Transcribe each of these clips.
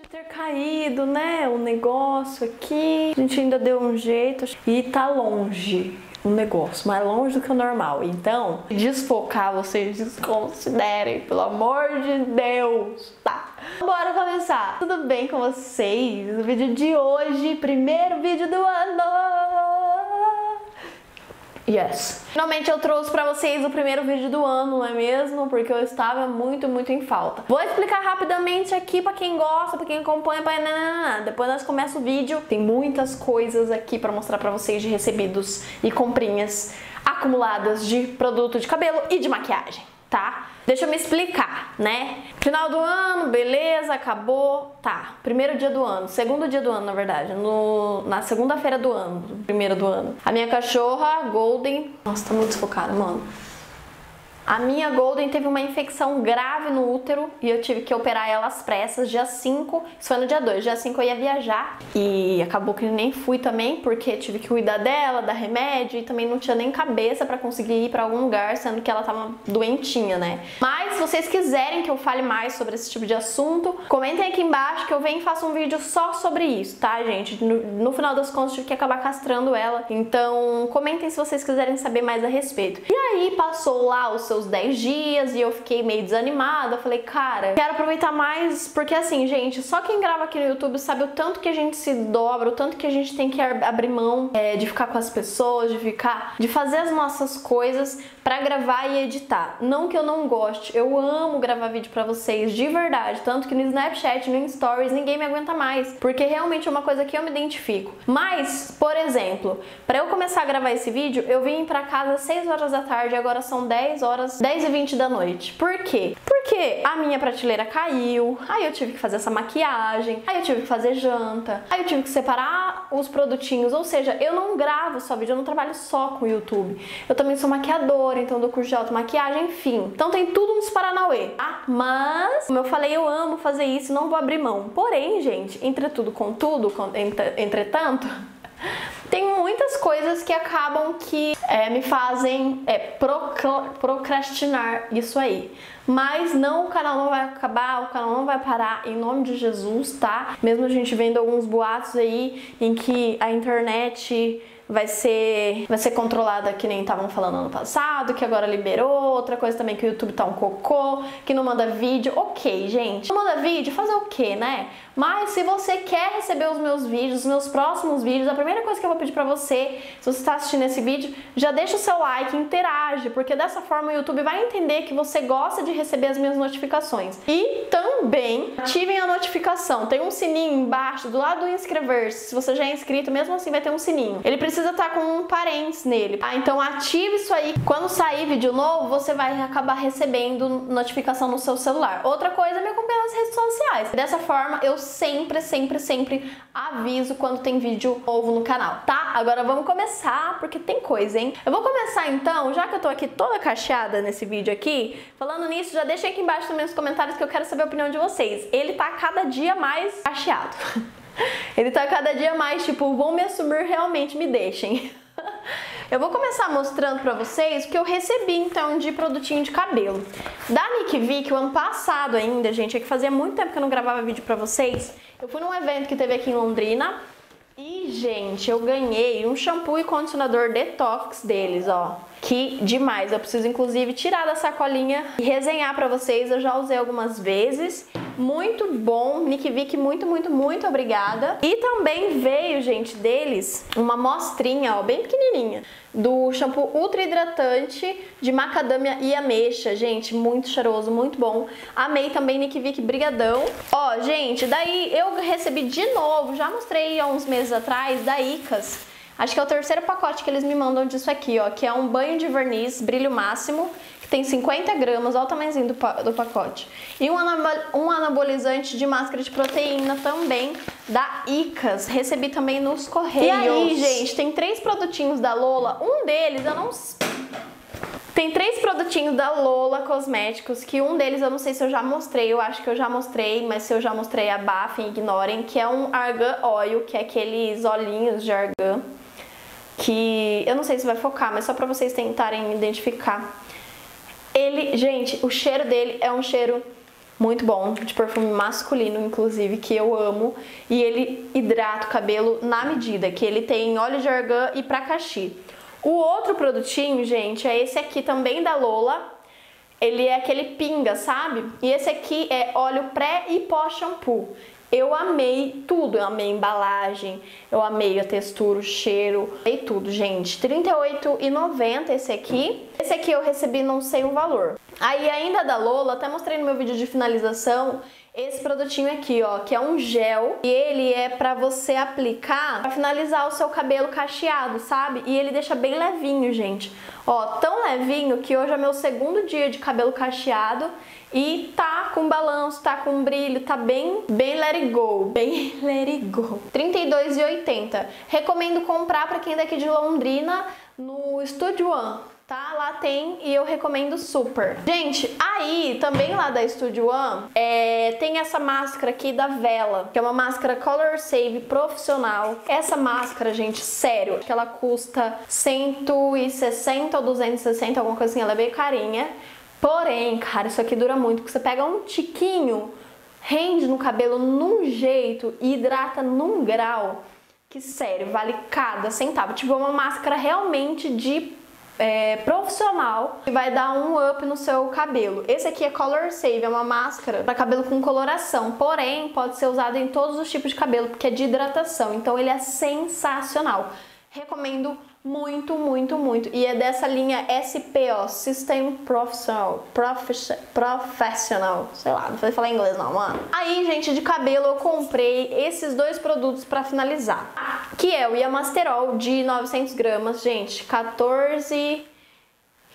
de ter caído, né, o negócio aqui. A gente ainda deu um jeito e tá longe o negócio, mais longe do que o normal. Então, desfocar, vocês desconsiderem, pelo amor de Deus, tá? Bora começar! Tudo bem com vocês? O vídeo de hoje, primeiro vídeo do ano! Yes. Finalmente eu trouxe pra vocês o primeiro vídeo do ano, não é mesmo? Porque eu estava muito, muito em falta. Vou explicar rapidamente aqui pra quem gosta, pra quem acompanha, pra... depois nós começa o vídeo. Tem muitas coisas aqui pra mostrar pra vocês de recebidos e comprinhas acumuladas de produto de cabelo e de maquiagem tá? Deixa eu me explicar, né? Final do ano, beleza, acabou. Tá, primeiro dia do ano, segundo dia do ano, na verdade, no, na segunda-feira do ano, primeiro do ano. A minha cachorra, Golden. Nossa, tá muito desfocada, mano. A minha Golden teve uma infecção grave no útero e eu tive que operar ela às pressas, dia 5, isso foi no dia 2, dia 5 eu ia viajar e acabou que nem fui também porque tive que cuidar dela, dar remédio e também não tinha nem cabeça para conseguir ir para algum lugar, sendo que ela tava doentinha, né? Mas se vocês quiserem que eu fale mais sobre esse tipo de assunto, comentem aqui embaixo que eu venho e faço um vídeo só sobre isso, tá, gente? No, no final das contas tive que acabar castrando ela, então comentem se vocês quiserem saber mais a respeito. E aí passou lá o seu seus 10 dias e eu fiquei meio desanimada. Eu falei, cara, quero aproveitar mais, porque assim, gente, só quem grava aqui no YouTube sabe o tanto que a gente se dobra, o tanto que a gente tem que abrir mão é, de ficar com as pessoas, de ficar, de fazer as nossas coisas para gravar e editar. Não que eu não goste, eu amo gravar vídeo para vocês, de verdade. Tanto que no Snapchat, no Stories, ninguém me aguenta mais, porque realmente é uma coisa que eu me identifico. Mas, por exemplo, para eu começar a gravar esse vídeo, eu vim para casa às 6 horas da tarde, agora são 10 horas horas, 10 e 20 da noite. Por quê? Porque a minha prateleira caiu, aí eu tive que fazer essa maquiagem, aí eu tive que fazer janta, aí eu tive que separar os produtinhos, ou seja, eu não gravo só vídeo, eu não trabalho só com o YouTube. Eu também sou maquiadora, então dou curso de automaquiagem, enfim. Então tem tudo nos Paranauê, tá? Mas, como eu falei, eu amo fazer isso, não vou abrir mão. Porém, gente, entre tudo com tudo, entretanto, tem muitas coisas que acabam que é, me fazem é, procrastinar isso aí. Mas não, o canal não vai acabar, o canal não vai parar em nome de Jesus, tá? Mesmo a gente vendo alguns boatos aí em que a internet vai ser vai ser controlada que nem estavam falando ano passado, que agora liberou. Outra coisa também que o YouTube tá um cocô, que não manda vídeo. OK, gente. Não manda vídeo, fazer o quê, né? Mas se você quer receber os meus vídeos, os meus próximos vídeos, a primeira coisa que eu vou pedir para você, se você está assistindo esse vídeo, já deixa o seu like, interage, porque dessa forma o YouTube vai entender que você gosta de receber as minhas notificações. E também ativem a notificação. Tem um sininho embaixo do lado do inscrever-se. Se você já é inscrito, mesmo assim vai ter um sininho. Ele precisa estar com um parênteses nele. Ah, então ative isso aí. Quando sair vídeo novo, você vai acabar recebendo notificação no seu celular. Outra coisa, me acompanhar nas redes sociais. Dessa forma, eu sempre, sempre, sempre aviso quando tem vídeo novo no canal, tá? Agora vamos começar, porque tem coisa, hein? Eu vou começar então, já que eu tô aqui toda cacheada nesse vídeo aqui, falando nisso, já deixa aqui embaixo também nos comentários que eu quero saber a opinião de vocês. Ele tá cada dia mais cacheado. Ele tá cada dia mais, tipo, vão me assumir realmente, me deixem. Eu vou começar mostrando pra vocês o que eu recebi então de produtinho de cabelo. Da Nick Vick, o ano passado ainda, gente, é que fazia muito tempo que eu não gravava vídeo pra vocês. Eu fui num evento que teve aqui em Londrina e, gente, eu ganhei um shampoo e condicionador detox deles, ó. Que demais, eu preciso inclusive tirar da sacolinha e resenhar pra vocês, eu já usei algumas vezes muito bom. Nick Vick, muito, muito, muito obrigada. E também veio, gente, deles uma amostrinha, ó, bem pequenininha, do shampoo ultra hidratante de macadâmia e ameixa. Gente, muito cheiroso, muito bom. Amei também Nick Vick brigadão. Ó, gente, daí eu recebi de novo, já mostrei há uns meses atrás, da Icas. Acho que é o terceiro pacote que eles me mandam disso aqui, ó, que é um banho de verniz brilho máximo tem 50 gramas, olha o tamanhozinho do, do pacote. E um, um anabolizante de máscara de proteína também da Icas. Recebi também nos correios. E aí, gente, tem três produtinhos da Lola. Um deles eu não... Tem três produtinhos da Lola Cosméticos, que um deles eu não sei se eu já mostrei, eu acho que eu já mostrei, mas se eu já mostrei, abafem, ignorem, que é um Argan Oil, que é aqueles olhinhos de argan que eu não sei se vai focar, mas só para vocês tentarem identificar. Ele, gente, o cheiro dele é um cheiro muito bom, de perfume masculino, inclusive, que eu amo. E ele hidrata o cabelo na medida, que ele tem óleo de argan e pracaxi. O outro produtinho, gente, é esse aqui também da Lola. Ele é aquele pinga, sabe? E esse aqui é óleo pré e pós-shampoo. Eu amei tudo, eu amei a embalagem, eu amei a textura, o cheiro, amei tudo, gente. R$ 38,90 esse aqui. Esse aqui eu recebi não sei o valor. Aí ainda da Lola, até mostrei no meu vídeo de finalização, esse produtinho aqui, ó, que é um gel e ele é pra você aplicar pra finalizar o seu cabelo cacheado, sabe? E ele deixa bem levinho, gente. Ó, tão levinho que hoje é meu segundo dia de cabelo cacheado e tá com balanço, tá com brilho, tá bem, bem let it go, bem let it go. R$32,80. Recomendo comprar pra quem é daqui de Londrina no Studio One tá? Lá tem e eu recomendo super. Gente, aí também lá da Studio One é, tem essa máscara aqui da Vela, que é uma máscara Color Save profissional. Essa máscara, gente, sério, que ela custa 160 ou 260, alguma coisa assim, ela é bem carinha. Porém, cara, isso aqui dura muito, porque você pega um tiquinho, rende no cabelo num jeito e hidrata num grau que, sério, vale cada centavo. Tipo, é uma máscara realmente de é, profissional que vai dar um up no seu cabelo. Esse aqui é Color Save, é uma máscara para cabelo com coloração, porém pode ser usado em todos os tipos de cabelo porque é de hidratação, então ele é sensacional. Recomendo muito, muito, muito. E é dessa linha SP, ó, System Professional, Professional, sei lá, não sei falar inglês não, mano. Aí, gente, de cabelo eu comprei esses dois produtos para finalizar, que é o Yamasterol de 900 gramas, gente, 14...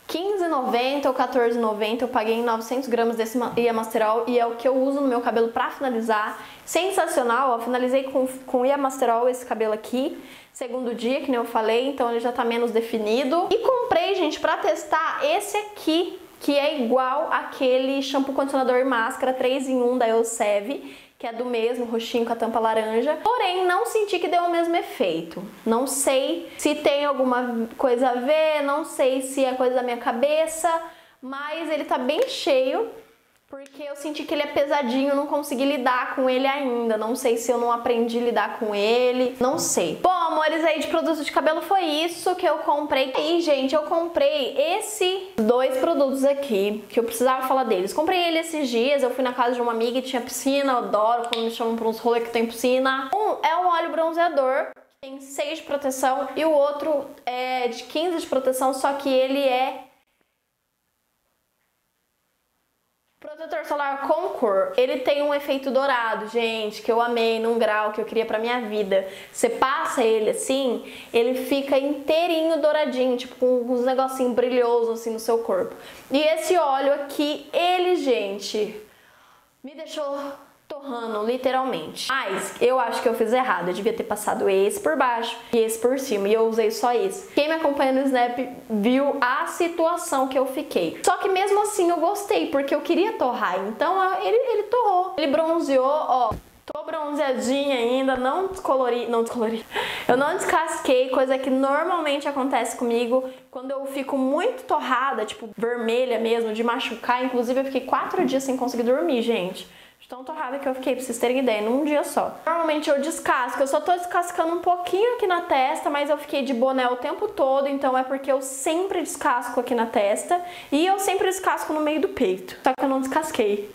15,90 ou 14,90 eu paguei em 900 gramas desse Yamasterol e é o que eu uso no meu cabelo para finalizar. Sensacional, ó, finalizei com, com Yamasterol esse cabelo aqui segundo dia, que nem eu falei, então ele já tá menos definido. E comprei, gente, pra testar esse aqui, que é igual aquele shampoo, condicionador e máscara 3 em 1 da Elseve, que é do mesmo, roxinho com a tampa laranja. Porém, não senti que deu o mesmo efeito. Não sei se tem alguma coisa a ver, não sei se é coisa da minha cabeça, mas ele tá bem cheio porque eu senti que ele é pesadinho, não consegui lidar com ele ainda. Não sei se eu não aprendi a lidar com ele, não sei. Bom, amores, aí de produtos de cabelo foi isso que eu comprei. E, gente, eu comprei esse dois produtos aqui, que eu precisava falar deles. Comprei ele esses dias, eu fui na casa de uma amiga e tinha piscina, eu adoro quando me chamam pra uns rolês que tem piscina. Um é um óleo bronzeador, tem 6 de proteção, e o outro é de 15 de proteção, só que ele é Protetor solar com cor, ele tem um efeito dourado, gente, que eu amei num grau que eu queria pra minha vida. Você passa ele assim, ele fica inteirinho douradinho, tipo com uns negocinhos brilhosos assim no seu corpo. E esse óleo aqui, ele, gente, me deixou torrando, literalmente. Mas eu acho que eu fiz errado. Eu devia ter passado esse por baixo e esse por cima. E eu usei só esse. Quem me acompanha no Snap viu a situação que eu fiquei. Só que mesmo assim eu gostei, porque eu queria torrar. Então ele, ele torrou. Ele bronzeou, ó. Tô bronzeadinha ainda, não descolori, não descolori. Eu não descasquei, coisa que normalmente acontece comigo quando eu fico muito torrada, tipo vermelha mesmo, de machucar. Inclusive eu fiquei quatro dias sem conseguir dormir, gente tão torrada que eu fiquei, pra vocês terem ideia, num dia só. Normalmente eu descasco, eu só tô descascando um pouquinho aqui na testa, mas eu fiquei de boné o tempo todo, então é porque eu sempre descasco aqui na testa e eu sempre descasco no meio do peito, só que eu não descasquei.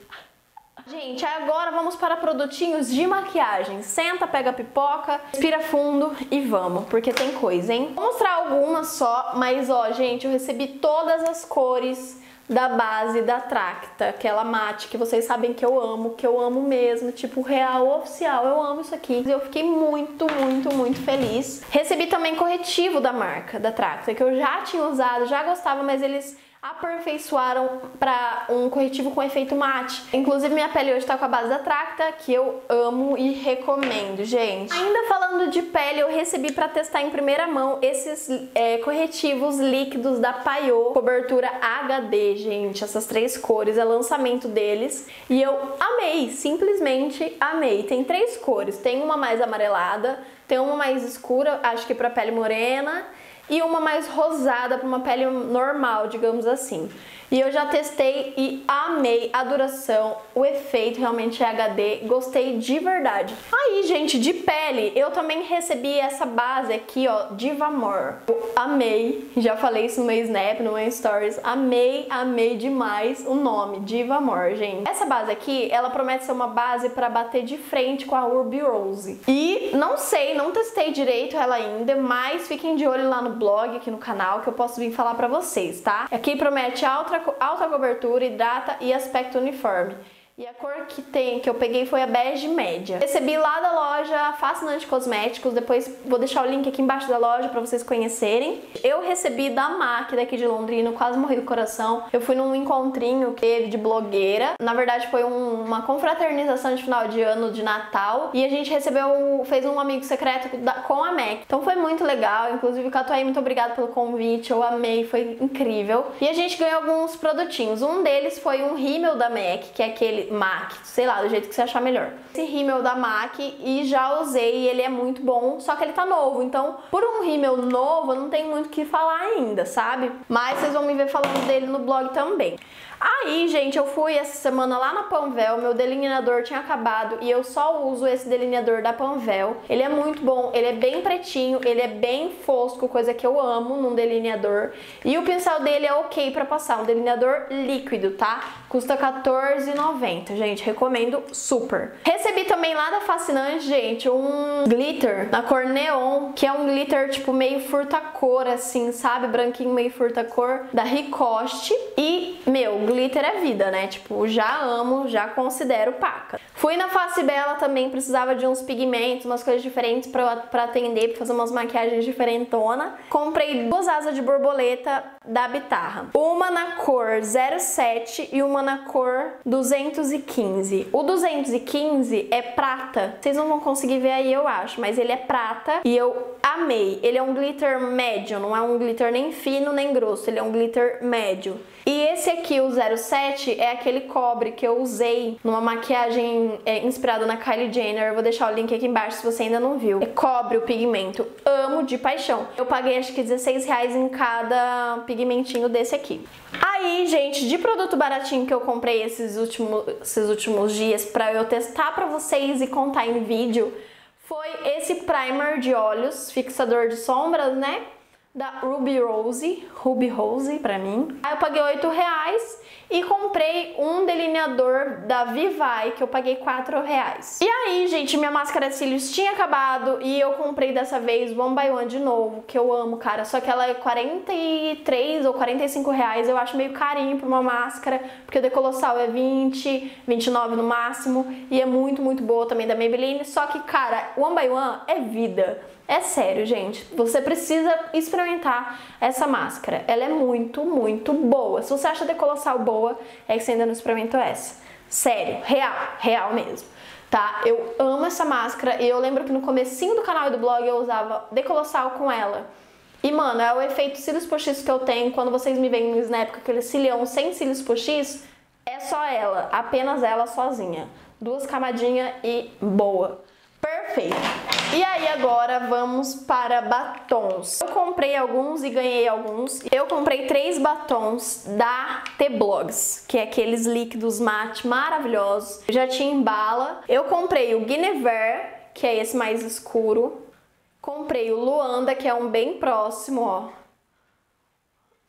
Gente, agora vamos para produtinhos de maquiagem. Senta, pega a pipoca, respira fundo e vamos, porque tem coisa, hein? Vou mostrar algumas só, mas ó, gente, eu recebi todas as cores da base da Tracta, aquela mate que vocês sabem que eu amo, que eu amo mesmo, tipo real oficial, eu amo isso aqui. Eu fiquei muito, muito, muito feliz. Recebi também corretivo da marca, da Tracta, que eu já tinha usado, já gostava, mas eles aperfeiçoaram para um corretivo com efeito mate. Inclusive minha pele hoje tá com a base da Tracta, que eu amo e recomendo, gente. Ainda falando de pele, eu recebi para testar em primeira mão esses é, corretivos líquidos da Paiô, cobertura HD, gente. Essas três cores, é lançamento deles. E eu amei, simplesmente amei. Tem três cores, tem uma mais amarelada, tem uma mais escura, acho que para pele morena, e uma mais rosada para uma pele normal, digamos assim. E eu já testei e amei a duração, o efeito realmente é HD, gostei de verdade. Aí, gente, de pele, eu também recebi essa base aqui, ó, Diva More. Eu amei, já falei isso no meu Snap, no meu Stories, amei, amei demais o nome, Diva More, gente. Essa base aqui, ela promete ser uma base para bater de frente com a Ruby Rose. E não sei, não testei direito ela ainda, mas fiquem de olho lá no blog, aqui no canal, que eu posso vir falar pra vocês, tá? Aqui promete alta alta cobertura, hidrata e aspecto uniforme. E a cor que tem, que eu peguei foi a bege média. Recebi lá da loja Fascinante Cosméticos, depois vou deixar o link aqui embaixo da loja para vocês conhecerem. Eu recebi da MAC daqui de Londrina, quase morri do coração. Eu fui num encontrinho que teve de blogueira. Na verdade foi um, uma confraternização de final de ano de Natal e a gente recebeu, fez um amigo secreto da, com a MAC. Então foi muito legal, inclusive Catuai, muito obrigada pelo convite, eu amei, foi incrível. E a gente ganhou alguns produtinhos. Um deles foi um rímel da MAC, que é aquele MAC, sei lá, do jeito que você achar melhor. Esse rímel da MAC e já usei ele é muito bom, só que ele tá novo, então por um rímel novo eu não tenho muito o que falar ainda, sabe? Mas vocês vão me ver falando dele no blog também. Aí, gente, eu fui essa semana lá na Panvel, meu delineador tinha acabado e eu só uso esse delineador da Panvel. Ele é muito bom, ele é bem pretinho, ele é bem fosco, coisa que eu amo num delineador. E o pincel dele é ok para passar, um delineador líquido, tá? Custa R$14,90, gente, recomendo super. Recebi também lá da Fascinante, gente, um glitter na cor neon, que é um glitter tipo meio furta-cor, assim, sabe? Branquinho meio furta-cor, da Ricoste. E, meu, glitter é vida, né? Tipo, já amo, já considero paca. Fui na Face Bela também, precisava de uns pigmentos, umas coisas diferentes pra, pra atender, pra fazer umas maquiagens diferentona. Comprei duas asas de borboleta da Bitarra. Uma na cor 07 e uma na cor 215. O 215 é prata. Vocês não vão conseguir ver aí, eu acho, mas ele é prata e eu amei. Ele é um glitter médio, não é um glitter nem fino nem grosso, ele é um glitter médio. E esse aqui, o 07, é aquele cobre que eu usei numa maquiagem é, inspirada na Kylie Jenner. Eu vou deixar o link aqui embaixo se você ainda não viu. É cobre o pigmento. Amo de paixão. Eu paguei acho que 16 reais em cada pigmentinho desse aqui. Aí, gente, de produto baratinho que eu comprei esses últimos, esses últimos dias pra eu testar pra vocês e contar em vídeo, foi esse primer de olhos, fixador de sombras, né? da Ruby Rose, Ruby Rose pra mim. Aí eu paguei 8 reais e comprei um delineador da Vivai que eu paguei 4 reais. E aí, gente, minha máscara de cílios tinha acabado e eu comprei dessa vez One by One de novo, que eu amo, cara. Só que ela é 43 ou 45 reais, eu acho meio carinho pra uma máscara, porque o Decolossal é 20, 29 no máximo e é muito, muito boa também da Maybelline. Só que, cara, One by One é vida. É sério, gente. Você precisa experimentar essa máscara. Ela é muito, muito boa. Se você acha a Decolossal boa, é que você ainda não experimentou essa. Sério, real, real mesmo. Tá? Eu amo essa máscara e eu lembro que no comecinho do canal e do blog eu usava Decolossal com ela. E, mano, é o efeito cílios postiços que eu tenho quando vocês me veem no Snap com aquele cilião sem cílios postiços. É só ela, apenas ela sozinha. Duas camadinhas e boa. Perfeito. E aí agora vamos para batons. Eu comprei alguns e ganhei alguns. Eu comprei três batons da T-Blogs, que é aqueles líquidos mate maravilhosos. Eu já tinha em bala. Eu comprei o Guinevere, que é esse mais escuro. Comprei o Luanda, que é um bem próximo, ó.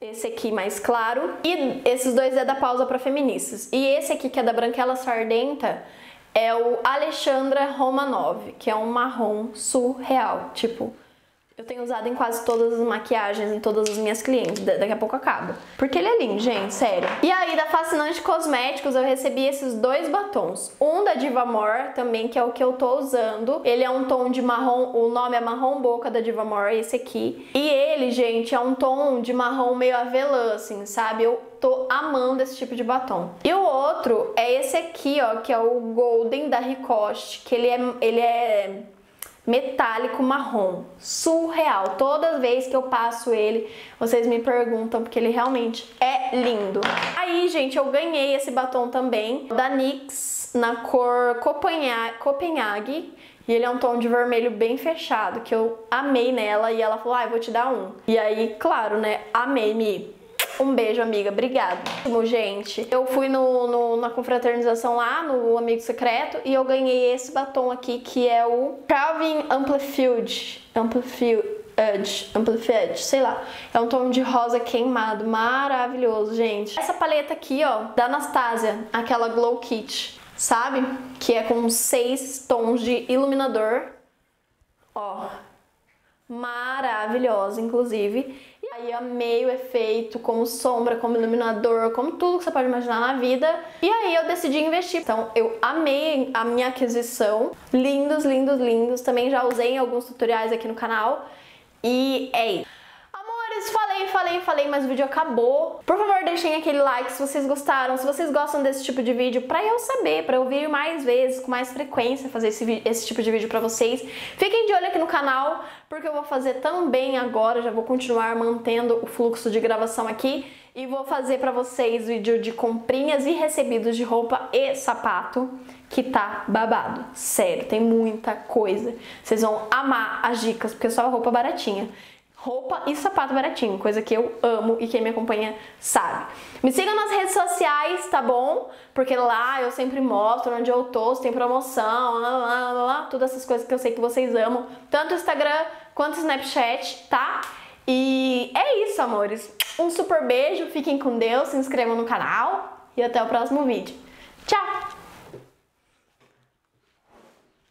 Esse aqui mais claro. E esses dois é da Pausa para Feministas. E esse aqui, que é da Branquela Sardenta, é o Alexandra Romanov, que é um marrom surreal, tipo, eu tenho usado em quase todas as maquiagens, em todas as minhas clientes. Daqui a pouco acaba. Porque ele é lindo, gente, sério. E aí, da Fascinante Cosméticos, eu recebi esses dois batons. Um da Diva More, também, que é o que eu tô usando. Ele é um tom de marrom, o nome é marrom boca da Diva More, esse aqui. E ele, gente, é um tom de marrom meio avelã, assim, sabe? Eu tô amando esse tipo de batom. E o outro é esse aqui, ó, que é o Golden da Ricoste, que ele é... Ele é metálico marrom, surreal. Toda vez que eu passo ele, vocês me perguntam porque ele realmente é lindo. Aí, gente, eu ganhei esse batom também da NYX na cor Copenhague E ele é um tom de vermelho bem fechado, que eu amei nela e ela falou: "Ah, eu vou te dar um". E aí, claro, né? Amei, me um beijo, amiga. Obrigada. Gente, eu fui no, no, na confraternização lá, no Amigo Secreto, e eu ganhei esse batom aqui, que é o Calvin Amplitude. Amplitude. Edge, Amplified, sei lá. É um tom de rosa queimado, maravilhoso, gente. Essa paleta aqui, ó, da Anastasia, aquela Glow Kit, sabe? Que é com seis tons de iluminador. Ó, maravilhosa, inclusive. E amei o efeito como sombra, como iluminador, como tudo que você pode imaginar na vida. E aí eu decidi investir. Então eu amei a minha aquisição. Lindos, lindos, lindos. Também já usei em alguns tutoriais aqui no canal. E é isso falei, falei, falei, mas o vídeo acabou. Por favor, deixem aquele like se vocês gostaram, se vocês gostam desse tipo de vídeo, pra eu saber, pra eu vir mais vezes, com mais frequência, fazer esse, esse tipo de vídeo pra vocês. Fiquem de olho aqui no canal, porque eu vou fazer também agora, já vou continuar mantendo o fluxo de gravação aqui. E vou fazer pra vocês vídeo de comprinhas e recebidos de roupa e sapato que tá babado. Sério, tem muita coisa. Vocês vão amar as dicas, porque é só roupa baratinha roupa e sapato baratinho, coisa que eu amo e quem me acompanha sabe. Me sigam nas redes sociais, tá bom? Porque lá eu sempre mostro onde eu tô, se tem promoção, lá, lá, lá, todas essas coisas que eu sei que vocês amam, tanto Instagram quanto Snapchat, tá? E é isso, amores. Um super beijo, fiquem com Deus, se inscrevam no canal e até o próximo vídeo. Tchau!